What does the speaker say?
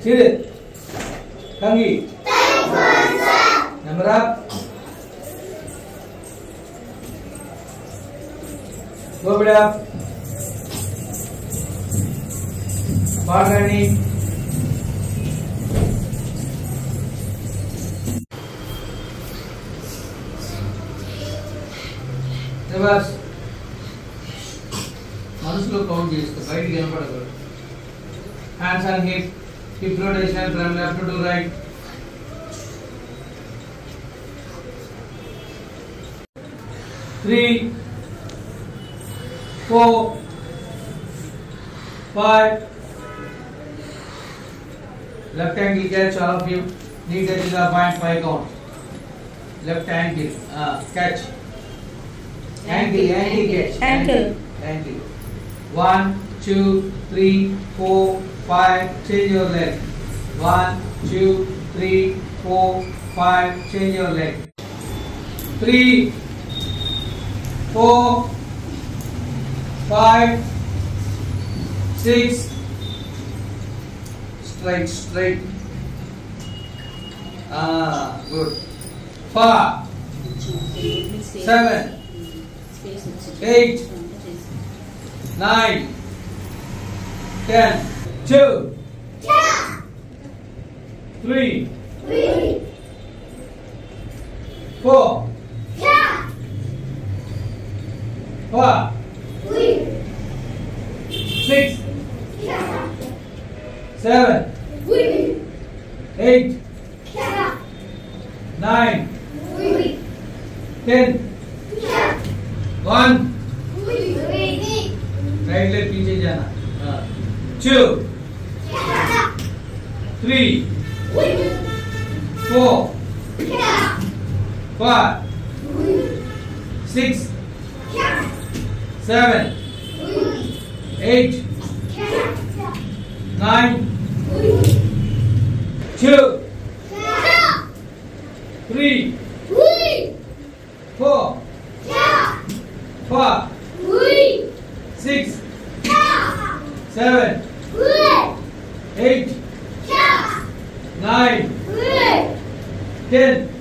Sit it. Kangi. Number up. Go bit up. Pargani. Reverse మనసులో count చేస్తే బయటికి కనపడకూడదు హ్యాండ్స్ ఆన్ హిప్ की rotation from left to right. Three, four, five. Left angle catch all of you. Need that is a point five count. Left angle uh, catch. Angle, angle catch. Angle. Angle. One. Two, three, four, five. Change your leg. One, two, three, four, five. Change your leg. Three, four, five, six. Straight, straight. Ah, good. Five, seven, eight, nine, 10, 2, Two. Three. Three. Four. Four. Five. Three. Six. Four. Seven. Three. Eight. Four. Nine. Three. Ten. One. Right leg पीछे जाना. हाँ. two, three, four, five, six, seven, eight, nine, two, three, four, five, six, seven. Eight. Nine. Ten.